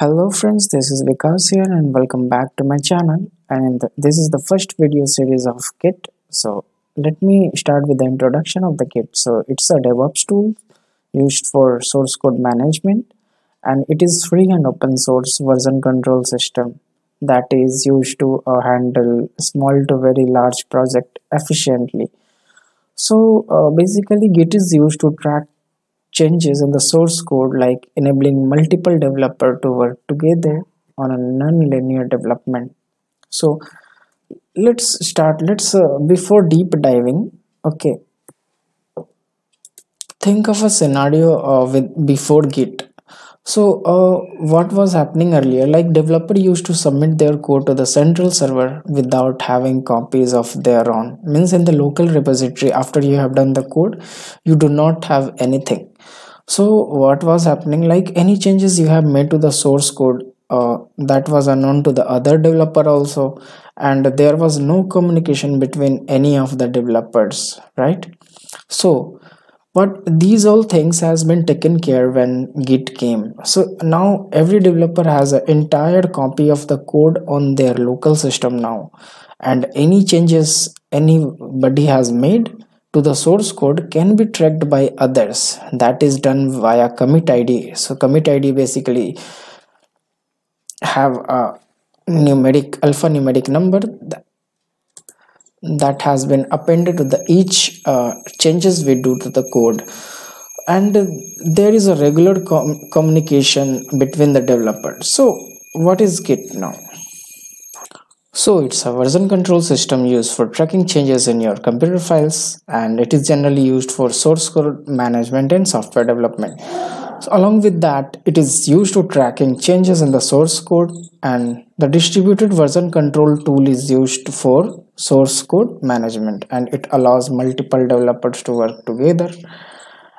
Hello friends, this is Vikas here and welcome back to my channel and this is the first video series of Git. So let me start with the introduction of the Git. So it's a DevOps tool used for source code management and it is free and open source version control system that is used to uh, handle small to very large project efficiently. So uh, basically Git is used to track changes in the source code like enabling multiple developers to work together on a non-linear development. So let's start let's uh, before deep diving okay. Think of a scenario uh, with before git. So uh, what was happening earlier like developer used to submit their code to the central server without having copies of their own. Means in the local repository after you have done the code you do not have anything so what was happening like any changes you have made to the source code uh, that was unknown to the other developer also and there was no communication between any of the developers right? So but these all things has been taken care when git came. So now every developer has an entire copy of the code on their local system now. And any changes anybody has made to the source code can be tracked by others. That is done via commit id so commit id basically have a numeric alphanumeric number that has been appended to the each uh, changes we do to the code. And there is a regular com communication between the developers. So what is git now so it's a version control system used for tracking changes in your computer files and it is generally used for source code management and software development. So along with that, it is used to tracking changes in the source code and the distributed version control tool is used for source code management and it allows multiple developers to work together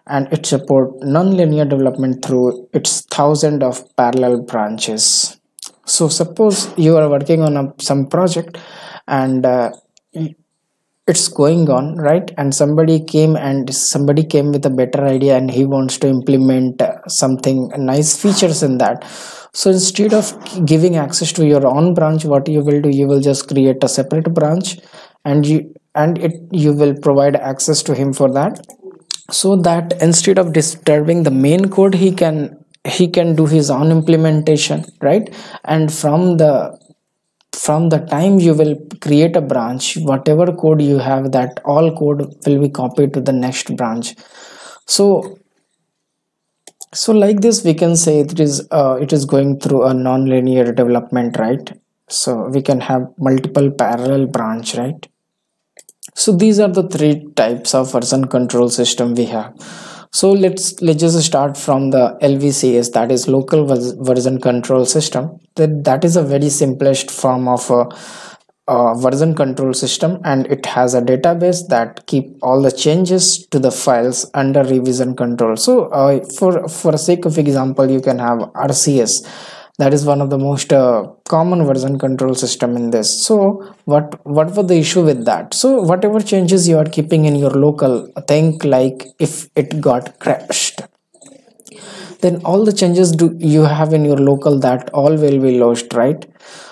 and it support non-linear development through its thousand of parallel branches so suppose you are working on a, some project and uh, it's going on right? And somebody came and somebody came with a better idea and he wants to implement uh, something nice features in that. So instead of giving access to your own branch what you will do you will just create a separate branch and you and it you will provide access to him for that. So that instead of disturbing the main code he can he can do his own implementation right? And from the from the time you will create a branch whatever code you have that all code will be copied to the next branch. So so like this we can say it is uh, it is going through a non-linear development right? So we can have multiple parallel branch right? So these are the three types of version control system we have so let's let's just start from the lvcs that is local version control system. That that is a very simplest form of a, a version control system and it has a database that keep all the changes to the files under revision control. So uh, for for sake of example you can have rcs that is one of the most uh, common version control system in this. So what what was the issue with that? So whatever changes you are keeping in your local think like if it got crashed. Then all the changes do you have in your local that all will be lost right?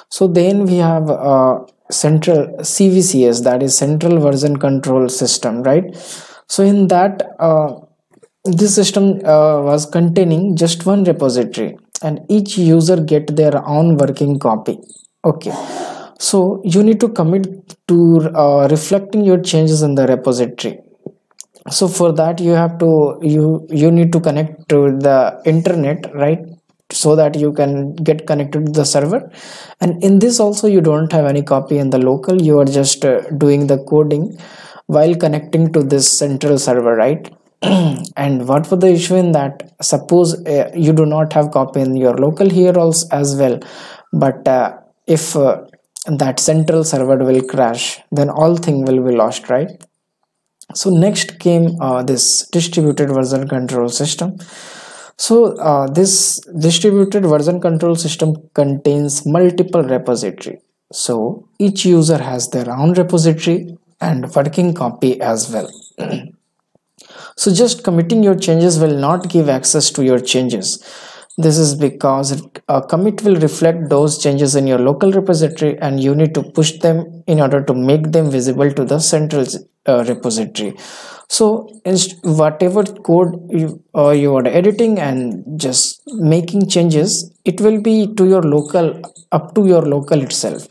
So then we have uh, central cvcs that is central version control system right? So in that uh, this system uh, was containing just one repository and each user get their own working copy. Okay. So you need to commit to uh, reflecting your changes in the repository. So for that you have to you you need to connect to the internet right? So that you can get connected to the server. And in this also you don't have any copy in the local. You are just uh, doing the coding while connecting to this central server right and what was the issue in that? Suppose uh, you do not have copy in your local here also as well. But uh, if uh, that central server will crash then all thing will be lost right? So next came uh, this distributed version control system. So uh, this distributed version control system contains multiple repository. So each user has their own repository and working copy as well So just committing your changes will not give access to your changes. This is because a commit will reflect those changes in your local repository and you need to push them in order to make them visible to the central uh, repository. So whatever code you, uh, you are editing and just making changes it will be to your local up to your local itself.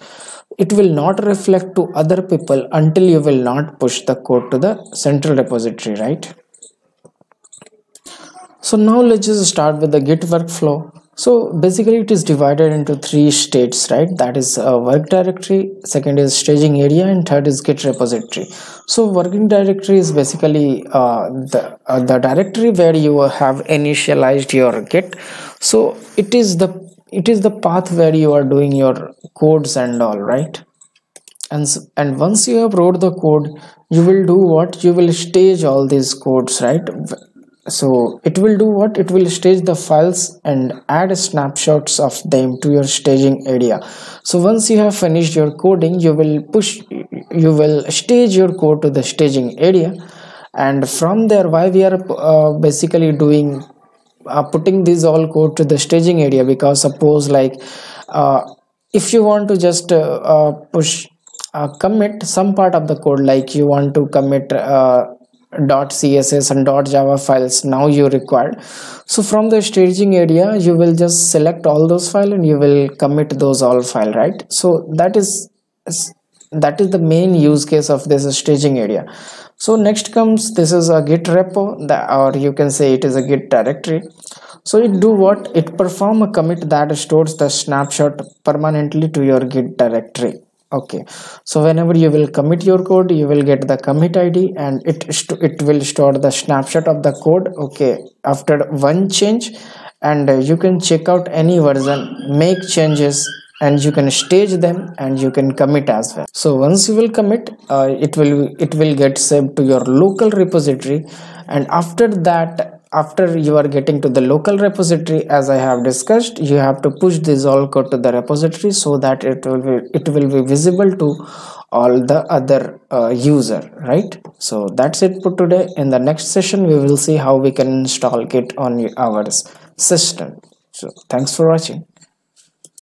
It will not reflect to other people until you will not push the code to the central repository right so now let's just start with the git workflow. So basically it is divided into three states right? That is a work directory second is staging area and third is git repository. So working directory is basically uh, the uh, the directory where you have initialized your git. So it is the it is the path where you are doing your codes and all right? And and once you have wrote the code you will do what? You will stage all these codes right so it will do what? It will stage the files and add snapshots of them to your staging area. So once you have finished your coding you will push you will stage your code to the staging area. And from there why we are uh, basically doing uh, putting this all code to the staging area? Because suppose like uh, if you want to just uh, uh, push uh, commit some part of the code like you want to commit css and dot java files now you required. So from the staging area you will just select all those file and you will commit those all file right? So that is that is the main use case of this staging area. So next comes this is a git repo that, or you can say it is a git directory. So it do what? It perform a commit that stores the snapshot permanently to your git directory okay. So whenever you will commit your code you will get the commit id and it it will store the snapshot of the code. Okay. After one change and you can check out any version make changes and you can stage them and you can commit as well. So once you will commit uh, it will it will get saved to your local repository. And after that after you are getting to the local repository as i have discussed you have to push this all code to the repository so that it will be it will be visible to all the other uh, user right? So that's it for today. In the next session we will see how we can install git on our system. So thanks for watching